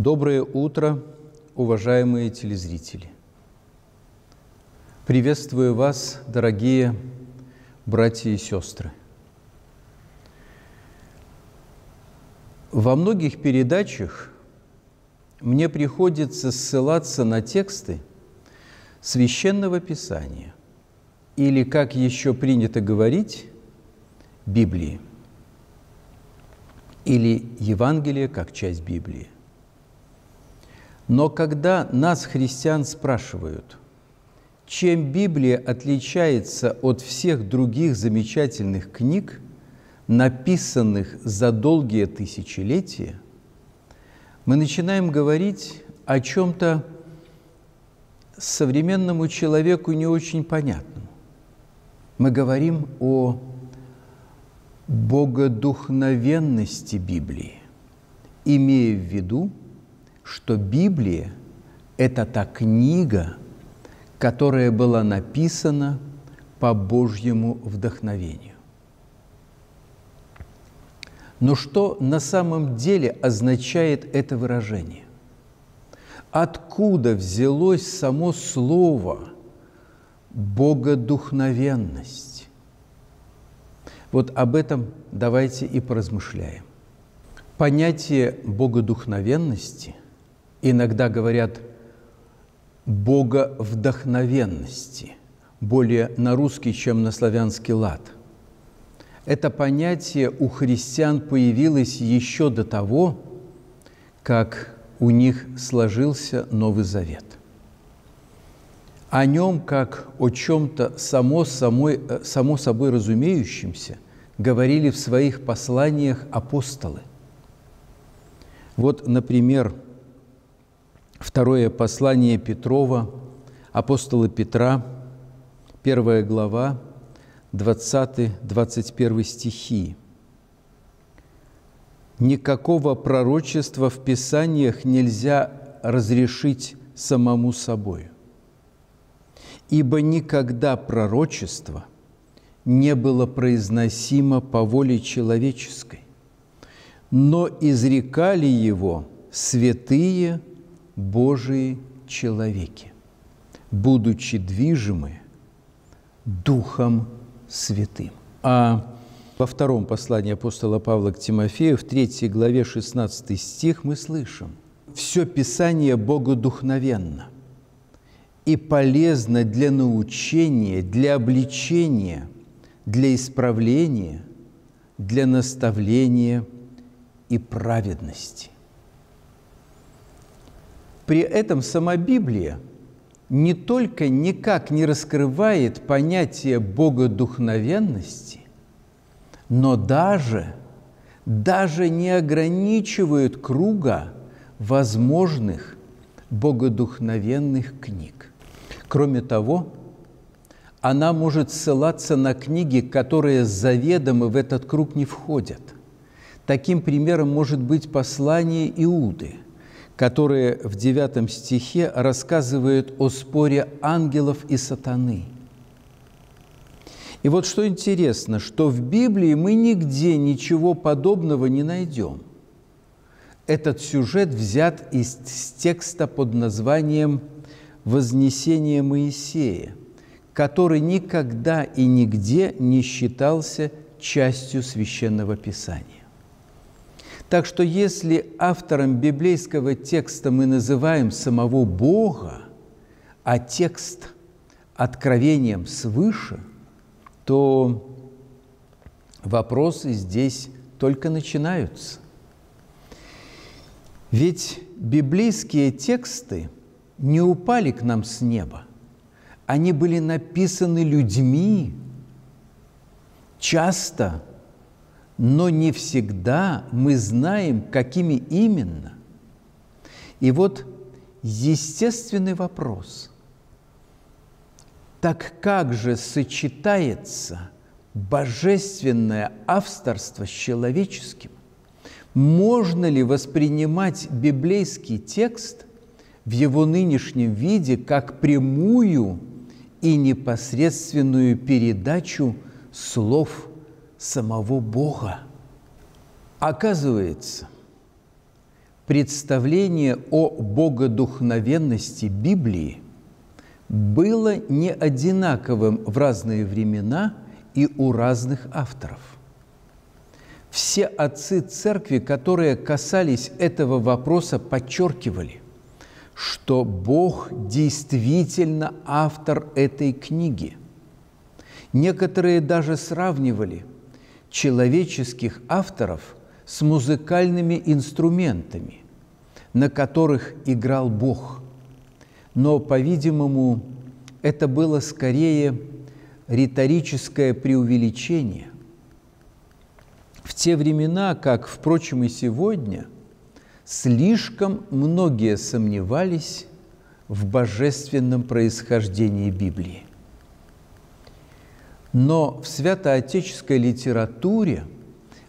Доброе утро, уважаемые телезрители! Приветствую вас, дорогие братья и сестры! Во многих передачах мне приходится ссылаться на тексты священного писания или, как еще принято говорить, Библии или Евангелие как часть Библии. Но когда нас, христиан, спрашивают, чем Библия отличается от всех других замечательных книг, написанных за долгие тысячелетия, мы начинаем говорить о чем-то современному человеку не очень понятному. Мы говорим о богодухновенности Библии, имея в виду, что Библия – это та книга, которая была написана по Божьему вдохновению. Но что на самом деле означает это выражение? Откуда взялось само слово «богодухновенность»? Вот об этом давайте и поразмышляем. Понятие богодухновенности иногда говорят боговдохновенности, более на русский, чем на славянский лад. Это понятие у христиан появилось еще до того, как у них сложился Новый Завет. О нем, как о чем-то само, самой, э, само собой разумеющемся, говорили в своих посланиях апостолы. Вот, например, Второе послание Петрова, апостола Петра, первая глава, 20-21 стихи. Никакого пророчества в Писаниях нельзя разрешить самому собой, ибо никогда пророчество не было произносимо по воле человеческой, но изрекали его святые – Божии человеки, будучи движимы Духом Святым. А во втором послании апостола Павла к Тимофею, в третьей главе 16 стих мы слышим «Все Писание богодухновенно и полезно для научения, для обличения, для исправления, для наставления и праведности». При этом сама Библия не только никак не раскрывает понятие богодухновенности, но даже, даже не ограничивает круга возможных богодухновенных книг. Кроме того, она может ссылаться на книги, которые заведомо в этот круг не входят. Таким примером может быть послание Иуды – которые в девятом стихе рассказывают о споре ангелов и сатаны. И вот что интересно, что в Библии мы нигде ничего подобного не найдем. Этот сюжет взят из текста под названием «Вознесение Моисея», который никогда и нигде не считался частью Священного Писания. Так что если автором библейского текста мы называем самого Бога, а текст откровением свыше, то вопросы здесь только начинаются. Ведь библейские тексты не упали к нам с неба. Они были написаны людьми, часто – но не всегда мы знаем, какими именно. И вот естественный вопрос. Так как же сочетается божественное авторство с человеческим? Можно ли воспринимать библейский текст в его нынешнем виде как прямую и непосредственную передачу слов самого Бога. Оказывается, представление о богодухновенности Библии было не одинаковым в разные времена и у разных авторов. Все отцы церкви, которые касались этого вопроса, подчеркивали, что Бог действительно автор этой книги. Некоторые даже сравнивали человеческих авторов с музыкальными инструментами, на которых играл Бог. Но, по-видимому, это было скорее риторическое преувеличение. В те времена, как, впрочем, и сегодня, слишком многие сомневались в божественном происхождении Библии. Но в святоотеческой литературе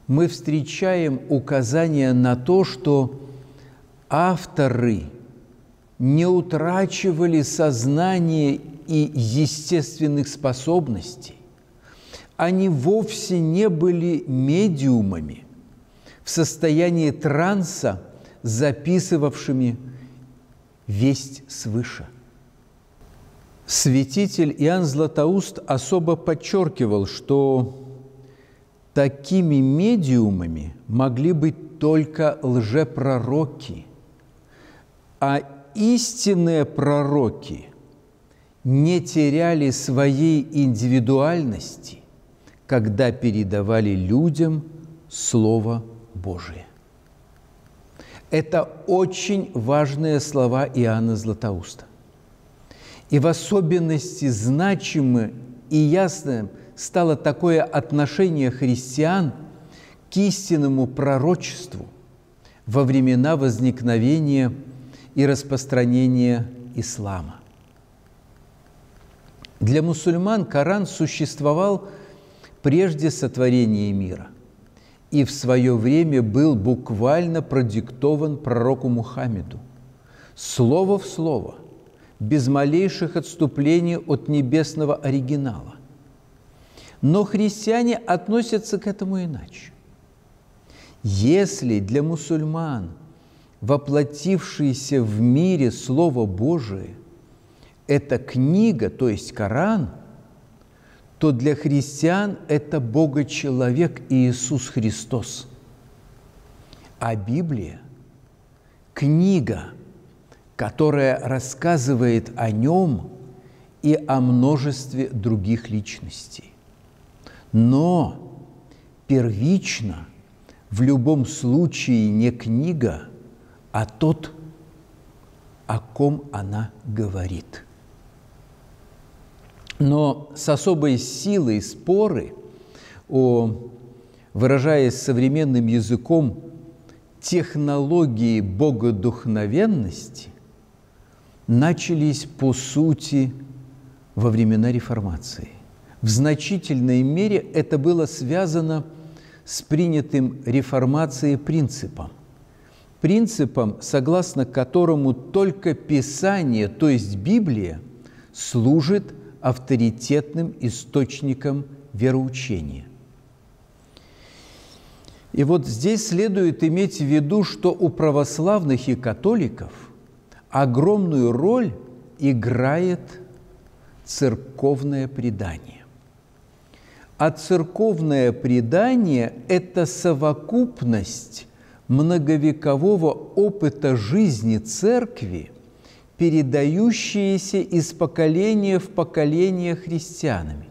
мы встречаем указание на то, что авторы не утрачивали сознание и естественных способностей. Они вовсе не были медиумами в состоянии транса, записывавшими весть свыше. Святитель Иоанн Златоуст особо подчеркивал, что такими медиумами могли быть только лжепророки – а истинные пророки не теряли своей индивидуальности, когда передавали людям Слово Божие. Это очень важные слова Иоанна Златоуста. И в особенности значимым и ясным стало такое отношение христиан к истинному пророчеству во времена возникновения и распространения ислама. Для мусульман Коран существовал прежде сотворения мира и в свое время был буквально продиктован пророку Мухаммеду. Слово в слово, без малейших отступлений от небесного оригинала. Но христиане относятся к этому иначе. Если для мусульман – воплотившееся в мире Слово Божие, это книга, то есть Коран, то для христиан это Бога-человек Иисус Христос. А Библия – книга, которая рассказывает о Нем и о множестве других личностей. Но первично в любом случае не книга – а тот, о ком она говорит. Но с особой силой споры о, выражаясь современным языком, технологии богодухновенности начались по сути во времена реформации. В значительной мере это было связано с принятым реформацией принципом принципом, согласно которому только Писание, то есть Библия, служит авторитетным источником вероучения. И вот здесь следует иметь в виду, что у православных и католиков огромную роль играет церковное предание. А церковное предание – это совокупность многовекового опыта жизни церкви, передающиеся из поколения в поколение христианами.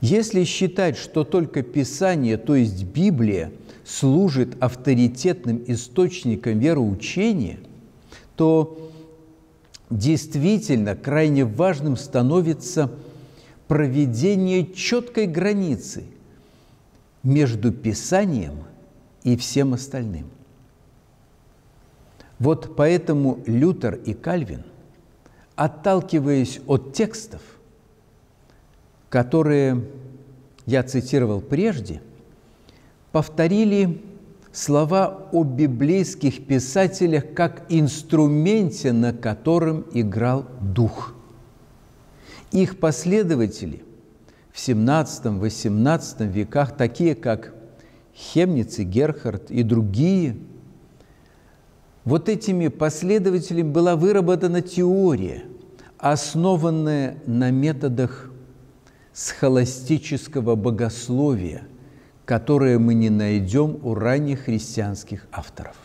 Если считать, что только Писание, то есть Библия, служит авторитетным источником вероучения, то действительно крайне важным становится проведение четкой границы между Писанием – и всем остальным. Вот поэтому Лютер и Кальвин, отталкиваясь от текстов, которые я цитировал прежде, повторили слова о библейских писателях как инструменте, на котором играл Дух. Их последователи в XVII-XVIII веках, такие как Хемниц и Герхард и другие Вот этими последователями была выработана теория, основанная на методах схоластического богословия, которое мы не найдем у ранних христианских авторов.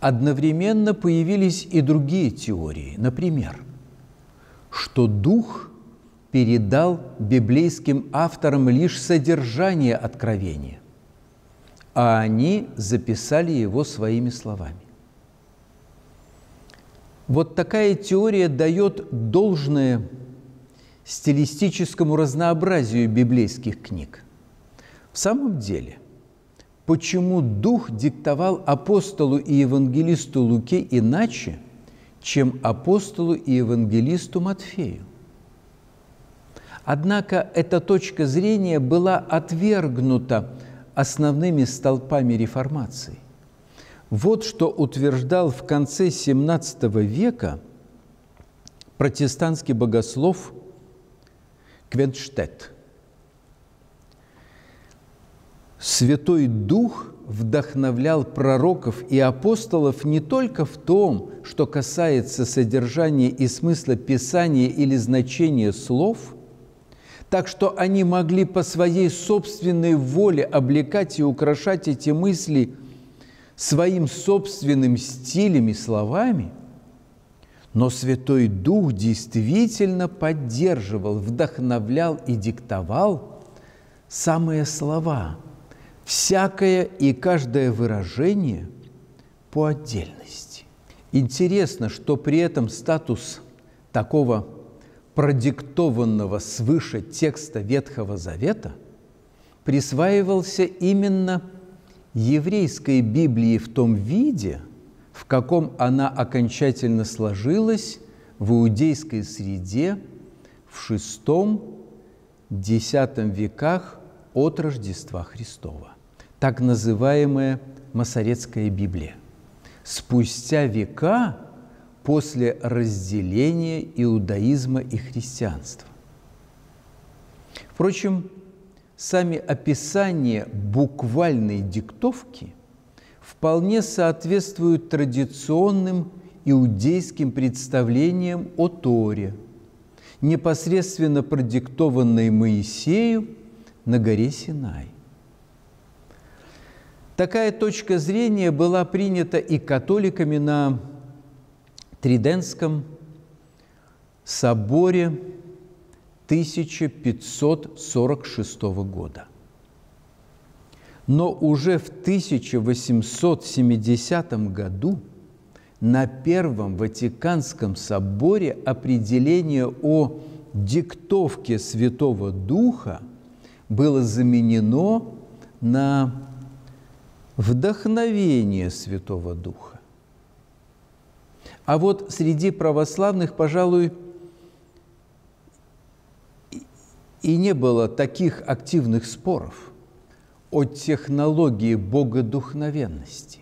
Одновременно появились и другие теории, например, что Дух передал библейским авторам лишь содержание откровения, а они записали его своими словами. Вот такая теория дает должное стилистическому разнообразию библейских книг. В самом деле, почему Дух диктовал апостолу и евангелисту Луке иначе, чем апостолу и евангелисту Матфею? Однако эта точка зрения была отвергнута основными столпами реформации. Вот что утверждал в конце XVII века протестантский богослов Квентштедт. Святой Дух вдохновлял пророков и апостолов не только в том, что касается содержания и смысла Писания или значения слов, так что они могли по своей собственной воле облекать и украшать эти мысли своим собственным стилем и словами, но Святой Дух действительно поддерживал, вдохновлял и диктовал самые слова, всякое и каждое выражение по отдельности. Интересно, что при этом статус такого продиктованного свыше текста Ветхого Завета присваивался именно еврейской Библии в том виде, в каком она окончательно сложилась в иудейской среде в VI-X веках от Рождества Христова, так называемая Масоретская Библия. Спустя века после разделения иудаизма и христианства. Впрочем, сами описания буквальной диктовки вполне соответствуют традиционным иудейским представлениям о Торе, непосредственно продиктованной Моисею на горе Синай. Такая точка зрения была принята и католиками на Триденском соборе 1546 года. Но уже в 1870 году на Первом Ватиканском соборе определение о диктовке Святого Духа было заменено на вдохновение Святого Духа. А вот среди православных, пожалуй, и не было таких активных споров о технологии богодухновенности.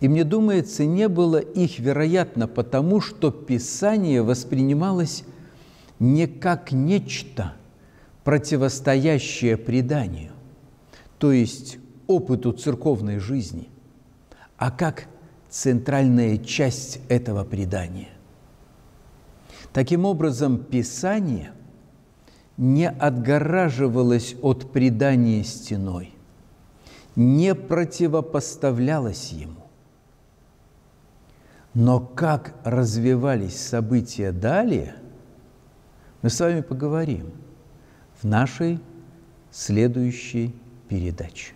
И мне думается, не было их, вероятно, потому что Писание воспринималось не как нечто, противостоящее преданию, то есть опыту церковной жизни, а как центральная часть этого предания. Таким образом, Писание не отгораживалось от предания стеной, не противопоставлялось ему. Но как развивались события далее, мы с вами поговорим в нашей следующей передаче.